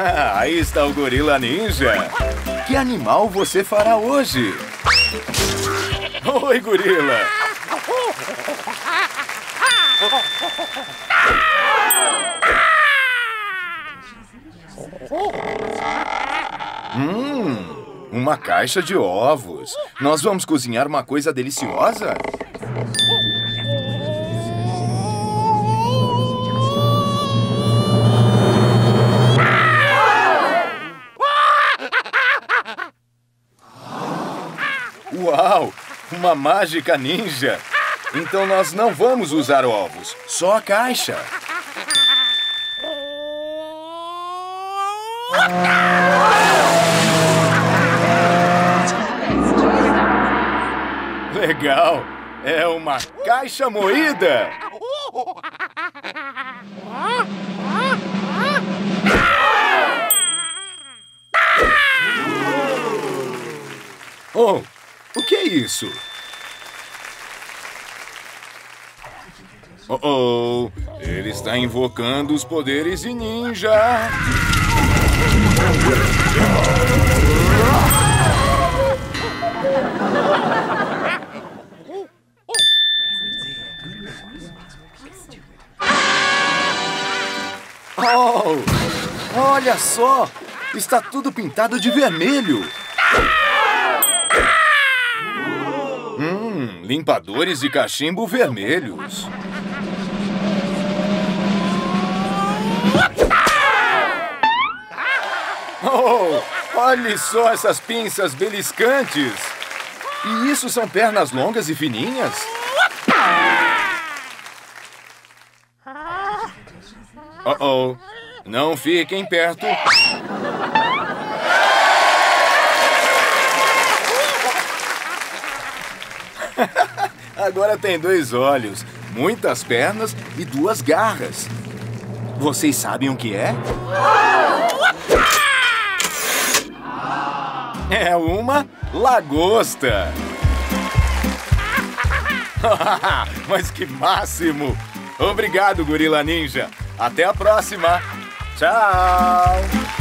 Aí está o gorila ninja. Que animal você fará hoje? Oi, gorila. Hum, uma caixa de ovos. Nós vamos cozinhar uma coisa deliciosa? Uau! Uma mágica ninja! Então nós não vamos usar ovos, só a caixa. Legal! É uma caixa moída! Oh, o que é isso? Oh, oh, ele está invocando os poderes de ninja. Oh, olha só! Está tudo pintado de vermelho. Limpadores de cachimbo vermelhos. Oh, olhe só essas pinças beliscantes. E isso são pernas longas e fininhas? Oh, oh. Não fiquem perto. Agora tem dois olhos, muitas pernas e duas garras. Vocês sabem o que é? É uma lagosta. Mas que máximo! Obrigado, Gorila Ninja. Até a próxima. Tchau.